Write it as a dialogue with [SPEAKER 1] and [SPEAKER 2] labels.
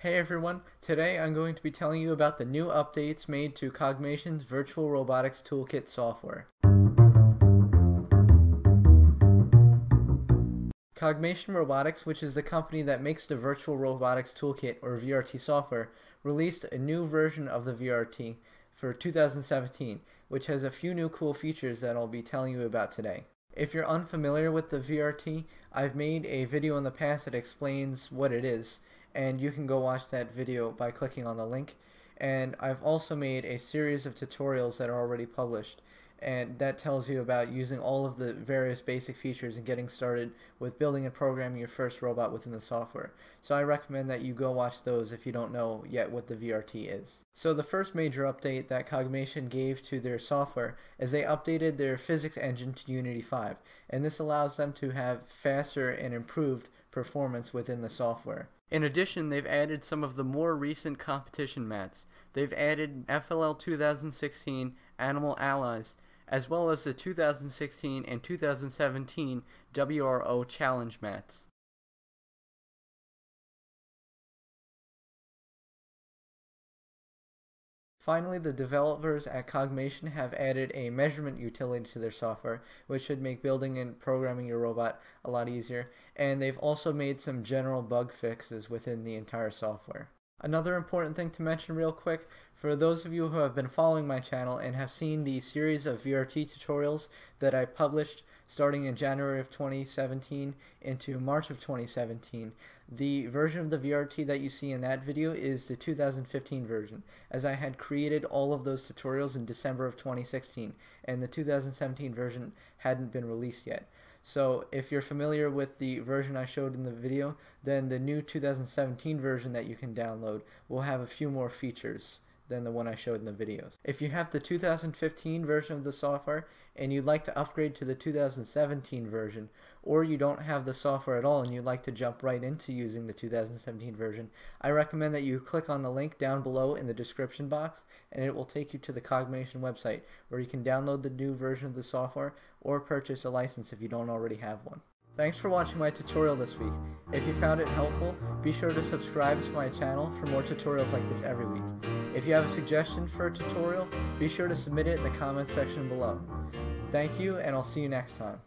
[SPEAKER 1] Hey everyone, today I'm going to be telling you about the new updates made to Cogmation's Virtual Robotics Toolkit software. Cogmation Robotics, which is the company that makes the Virtual Robotics Toolkit or VRT software, released a new version of the VRT for 2017, which has a few new cool features that I'll be telling you about today. If you're unfamiliar with the VRT, I've made a video in the past that explains what it is, and you can go watch that video by clicking on the link. And I've also made a series of tutorials that are already published and that tells you about using all of the various basic features and getting started with building and programming your first robot within the software. So I recommend that you go watch those if you don't know yet what the VRT is. So the first major update that Cogmation gave to their software is they updated their physics engine to Unity 5 and this allows them to have faster and improved performance within the software. In addition, they've added some of the more recent competition mats. They've added FLL 2016 Animal Allies, as well as the 2016 and 2017 WRO Challenge mats. Finally, the developers at Cogmation have added a measurement utility to their software, which should make building and programming your robot a lot easier, and they've also made some general bug fixes within the entire software. Another important thing to mention real quick, for those of you who have been following my channel and have seen the series of VRT tutorials that I published starting in January of 2017 into March of 2017, the version of the VRT that you see in that video is the 2015 version, as I had created all of those tutorials in December of 2016, and the 2017 version hadn't been released yet. So if you're familiar with the version I showed in the video, then the new 2017 version that you can download will have a few more features than the one I showed in the videos. If you have the 2015 version of the software and you'd like to upgrade to the 2017 version, or you don't have the software at all and you'd like to jump right into using the 2017 version, I recommend that you click on the link down below in the description box and it will take you to the Cogmation website where you can download the new version of the software or purchase a license if you don't already have one. Thanks for watching my tutorial this week. If you found it helpful, be sure to subscribe to my channel for more tutorials like this every week. If you have a suggestion for a tutorial, be sure to submit it in the comments section below. Thank you, and I'll see you next time.